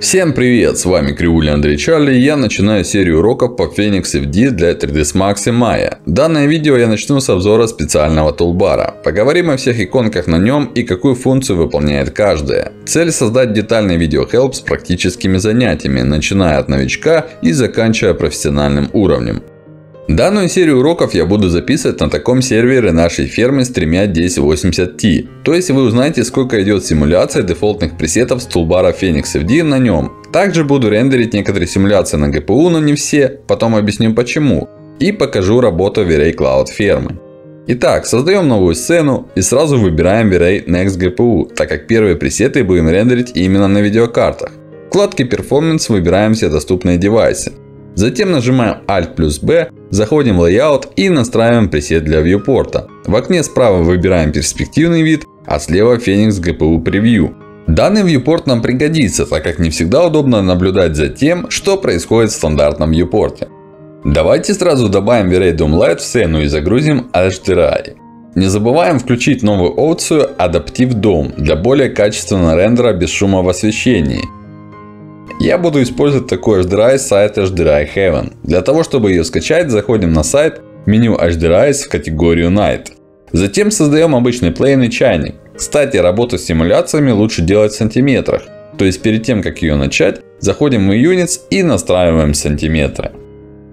Всем привет, с вами Кривуля Андрей Чарли я начинаю серию уроков по Phoenix FD для 3ds Max и Maya. Данное видео я начну с обзора специального тулбара. Поговорим о всех иконках на нем и какую функцию выполняет каждая. Цель создать детальный видеохелп с практическими занятиями, начиная от новичка и заканчивая профессиональным уровнем. Данную серию уроков я буду записывать на таком сервере нашей фермы с тремя 1080T. То есть вы узнаете сколько идет симуляция дефолтных пресетов с тулбара Phoenix FD на нем. Также буду рендерить некоторые симуляции на GPU, но не все. Потом объясню почему. И покажу работу V-Ray Cloud фермы. Итак, создаем новую сцену и сразу выбираем V-Ray Next GPU, так как первые пресеты будем рендерить именно на видеокартах. В вкладке Performance выбираем все доступные девайсы. Затем нажимаем Alt плюс B, заходим в Layout и настраиваем пресет для viewport. В окне справа выбираем перспективный вид, а слева Phoenix GPU Preview. Данный viewport нам пригодится, так как не всегда удобно наблюдать за тем, что происходит в стандартном viewport. Давайте сразу добавим V-Ray Dome Light в сцену и загрузим HDRI. Не забываем включить новую опцию Adaptive Dome для более качественного рендера без шума в освещении. Я буду использовать такой HDRI с сайта HDRI Heaven. Для того, чтобы ее скачать, заходим на сайт, меню HDRI в категорию Night. Затем создаем обычный плейный чайник. Кстати, работу с симуляциями лучше делать в сантиметрах. То есть, перед тем, как ее начать, заходим в Units и настраиваем сантиметры.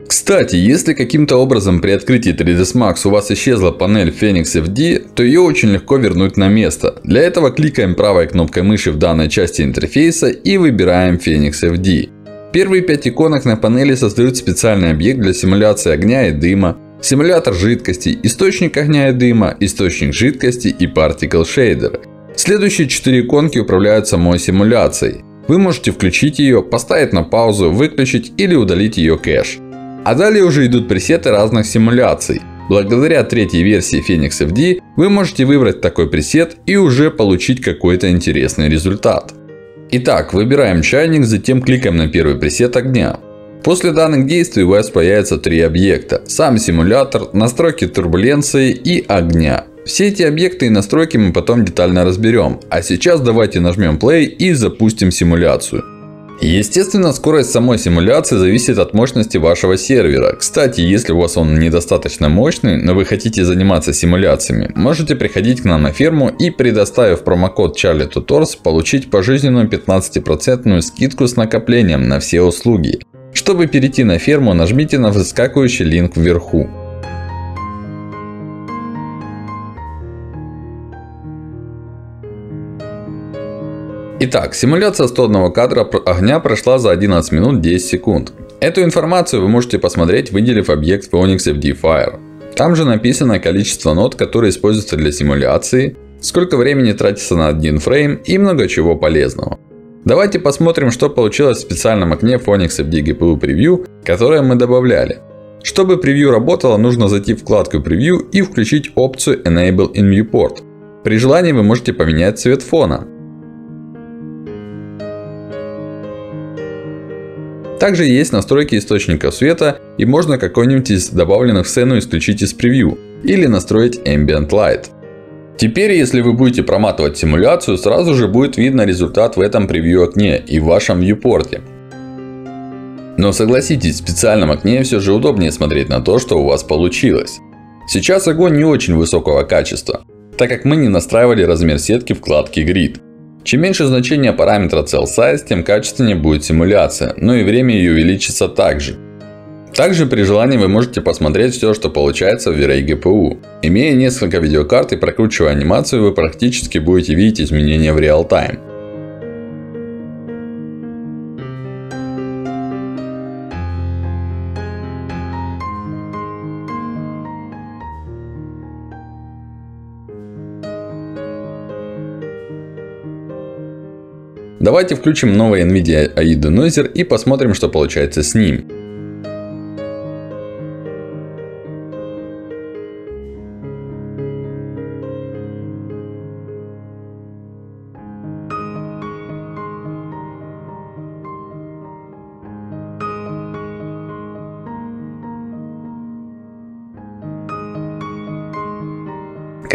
Кстати, если каким-то образом при открытии 3ds Max у вас исчезла панель Phoenix FD, то ее очень легко вернуть на место. Для этого кликаем правой кнопкой мыши в данной части интерфейса и выбираем Phoenix FD. Первые 5 иконок на панели создают специальный объект для симуляции огня и дыма, симулятор жидкости, источник огня и дыма, источник жидкости и Particle Shader. Следующие 4 иконки управляют самой симуляцией. Вы можете включить ее, поставить на паузу, выключить или удалить ее кэш. А далее уже идут пресеты разных симуляций. Благодаря третьей версии Phoenix FD вы можете выбрать такой пресет и уже получить какой-то интересный результат. Итак, выбираем чайник, затем кликаем на первый пресет огня. После данных действий у вас появятся три объекта. Сам симулятор, настройки турбуленции и огня. Все эти объекты и настройки мы потом детально разберем. А сейчас давайте нажмем play и запустим симуляцию. Естественно, скорость самой симуляции зависит от мощности вашего сервера. Кстати, если у вас он недостаточно мощный, но вы хотите заниматься симуляциями, можете приходить к нам на ферму и предоставив промокод Charlie Tutors, получить пожизненную 15% скидку с накоплением на все услуги. Чтобы перейти на ферму, нажмите на выскакивающий линк вверху. Итак, симуляция 101 кадра огня прошла за 11 минут 10 секунд. Эту информацию вы можете посмотреть, выделив объект Phoenix FD Fire. Там же написано количество нот, которые используются для симуляции, сколько времени тратится на один фрейм и много чего полезного. Давайте посмотрим, что получилось в специальном окне Phoenix FD GPU Preview, которое мы добавляли. Чтобы превью работало, нужно зайти в вкладку Preview и включить опцию Enable in Viewport. При желании вы можете поменять цвет фона. Также есть настройки источников света и можно какой-нибудь из добавленных в сцену исключить из превью. Или настроить Ambient Light. Теперь, если вы будете проматывать симуляцию, сразу же будет видно результат в этом превью окне и в вашем вьюпорте. Но согласитесь, в специальном окне все же удобнее смотреть на то, что у вас получилось. Сейчас огонь не очень высокого качества, так как мы не настраивали размер сетки вкладки Grid. Чем меньше значение параметра cell size, тем качественнее будет симуляция, но и время ее увеличится также. Также при желании вы можете посмотреть все, что получается в V-Ray GPU. Имея несколько видеокарт и прокручивая анимацию, вы практически будете видеть изменения в реал-тайм. Давайте включим новый NVIDIA AI Denoiser и посмотрим, что получается с ним.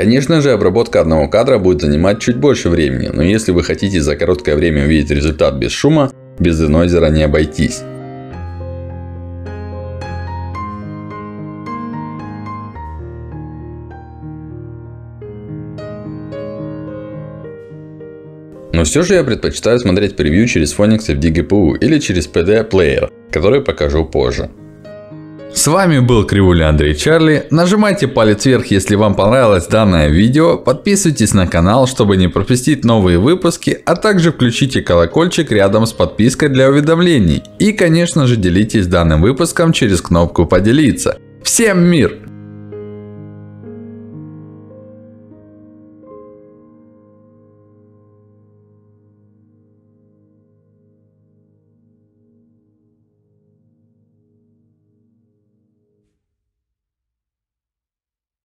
Конечно же, обработка одного кадра будет занимать чуть больше времени, но если вы хотите за короткое время увидеть результат без шума, без денойзера не обойтись. Но все же я предпочитаю смотреть превью через Phoenix FD GPU или через PD Player, который покажу позже. С вами был Кривуля Андрей Чарли. Нажимайте палец вверх, если вам понравилось данное видео. Подписывайтесь на канал, чтобы не пропустить новые выпуски. А также включите колокольчик рядом с подпиской для уведомлений. И конечно же делитесь данным выпуском через кнопку поделиться. Всем мир!